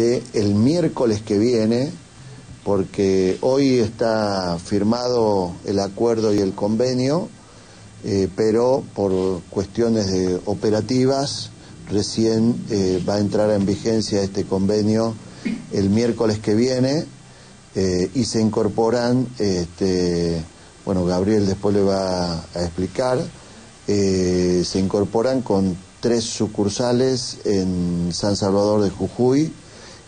el miércoles que viene, porque hoy está firmado el acuerdo y el convenio, eh, pero por cuestiones de operativas recién eh, va a entrar en vigencia este convenio el miércoles que viene eh, y se incorporan, este, bueno, Gabriel después le va a explicar, se incorporan con tres sucursales en San Salvador de Jujuy,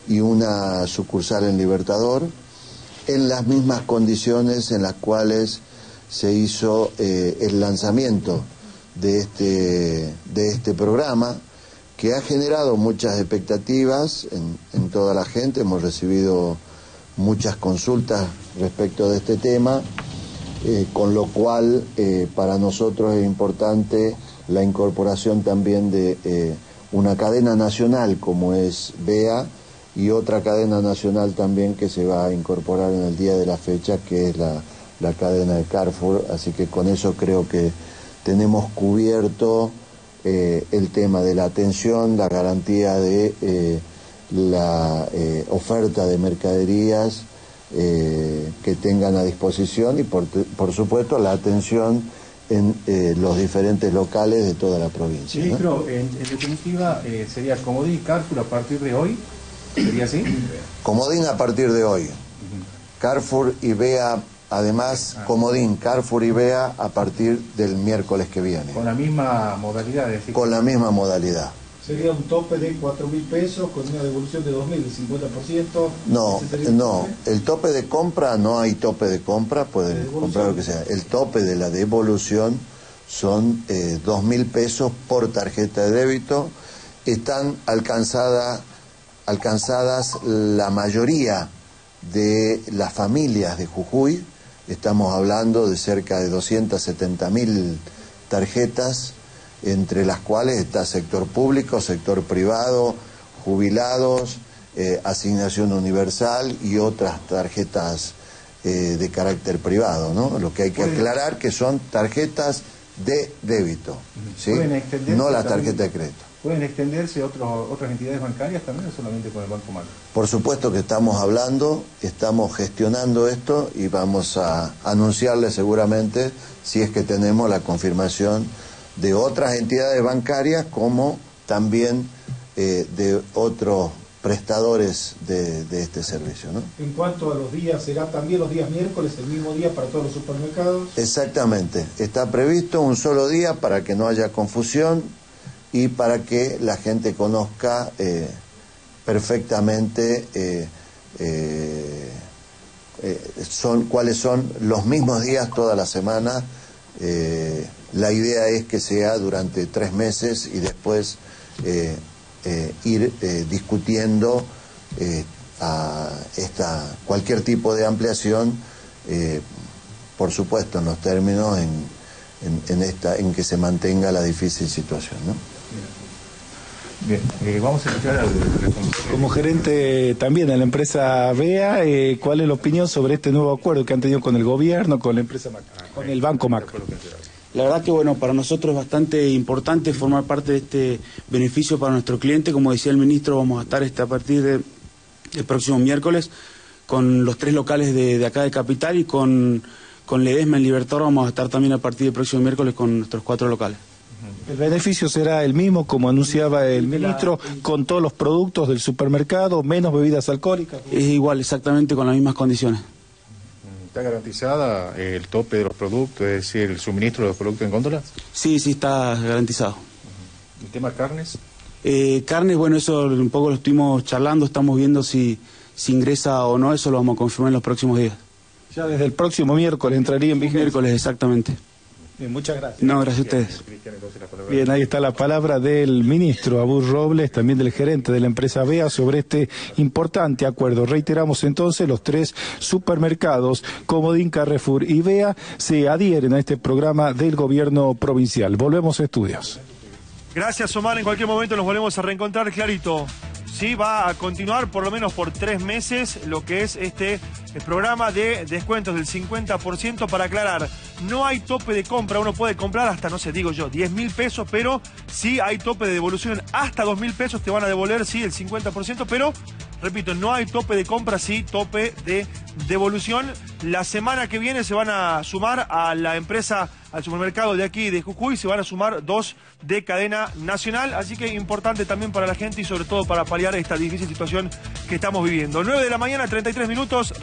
y una sucursal en Libertador, en las mismas condiciones en las cuales se hizo eh, el lanzamiento de este, de este programa, que ha generado muchas expectativas en, toda la gente, hemos recibido muchas consultas respecto de este tema, eh, con lo cual eh, para nosotros es importante la incorporación también de una cadena nacional como es BEA, y otra cadena nacional también que se va a incorporar en el día de la fecha, que es la, cadena de Carrefour. Así que con eso creo que tenemos cubierto eh, el tema de la atención, la garantía de eh, la eh, oferta de mercaderías que tengan a disposición y por, por supuesto la atención en los diferentes locales de toda la provincia. Ministro, en, definitiva sería Comodí Carrefour a partir de hoy ¿Sería así? Comodín a partir de hoy. Carrefour y Bea, además, ah. Comodín, Carrefour y Bea a partir del miércoles que viene. ¿Con la misma modalidad? decir... Con la misma modalidad. ¿Sería un tope de 4 mil pesos con una devolución de 2 mil, el 50%? No, no. El tope de compra, no hay tope de compra, pueden comprar lo que sea. El tope de la devolución son eh, 2 mil pesos por tarjeta de débito. Están alcanzadas alcanzadas la mayoría de las familias de Jujuy, estamos hablando de cerca de 270 mil tarjetas, entre las cuales está sector público, sector privado, jubilados, eh, asignación universal y otras tarjetas eh, de carácter privado, ¿no? Lo que hay que aclarar que son tarjetas de débito, ¿sí? No la tarjeta de crédito. ¿Pueden extenderse a otras entidades bancarias también o solamente con el Banco Macro? Por supuesto que estamos hablando, estamos gestionando esto y vamos a anunciarle seguramente si es que tenemos la confirmación de otras entidades bancarias como también eh, de otros prestadores de, este servicio. ¿no? En cuanto a los días, ¿será también los días miércoles el mismo día para todos los supermercados? Exactamente, está previsto un solo día para que no haya confusión y para que la gente conozca eh, perfectamente eh, eh, son, cuáles son los mismos días toda la semana. la idea es que sea durante tres meses y después ir discutiendo a esta, cualquier tipo de ampliación, por supuesto, en los términos en, en, esta, en que se mantenga la difícil situación. ¿no? Bien, eh, vamos a escuchar al Como gerente también de la empresa BEA, eh, ¿cuál es la opinión sobre este nuevo acuerdo que han tenido con el gobierno, con la empresa Mac, con el Banco Mac? La verdad que bueno, para nosotros es bastante importante formar parte de este beneficio para nuestro cliente. Como decía el ministro, vamos a estar este, a partir del próximo miércoles con los tres locales de, acá de Capital y con, con Ledesma en Libertador vamos a estar también a partir del próximo miércoles con nuestros cuatro locales. El beneficio será el mismo, como anunciaba el ministro, con todos los productos del supermercado, menos bebidas alcohólicas. Es igual, exactamente con las mismas condiciones. ¿Está garantizada el tope de los productos, es decir, el suministro de los productos en góndola? Sí, sí, está garantizado. ¿El tema carnes? Eh, carnes, bueno, eso un poco lo estuvimos charlando, estamos viendo si, si ingresa o no, eso lo vamos a confirmar en los próximos días. Ya desde el próximo miércoles entraría en vigencia. Miércoles, exactamente muchas gracias. No, gracias a ustedes. Bien, ahí está la palabra del ministro Abur Robles, también del gerente de la empresa BEA, sobre este importante acuerdo. Reiteramos entonces, los tres supermercados, Comodín, Carrefour y BEA, se adhieren a este programa del gobierno provincial. Volvemos a estudios. Gracias, Omar. En cualquier momento nos volvemos a reencontrar, clarito. Sí, va a continuar por lo menos por tres meses lo que es este programa de descuentos del 50% para aclarar. No hay tope de compra, uno puede comprar hasta, no sé, digo yo, 10 mil pesos, pero sí hay tope de devolución hasta 2 mil pesos, te van a devolver, sí, el 50%, pero Repito, no hay tope de compra, sí tope de devolución. La semana que viene se van a sumar a la empresa, al supermercado de aquí de Jujuy, se van a sumar dos de cadena nacional. Así que importante también para la gente y sobre todo para paliar esta difícil situación que estamos viviendo. 9 de la mañana, 33 minutos.